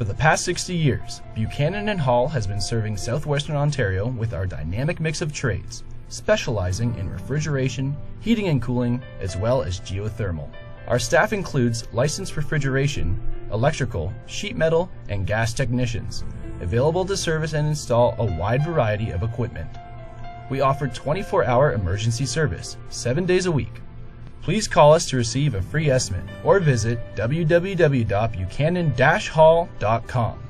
For the past 60 years, Buchanan and Hall has been serving southwestern Ontario with our dynamic mix of trades, specializing in refrigeration, heating and cooling, as well as geothermal. Our staff includes licensed refrigeration, electrical, sheet metal, and gas technicians, available to service and install a wide variety of equipment. We offer 24 hour emergency service, 7 days a week. Please call us to receive a free estimate or visit www.buchanan-hall.com.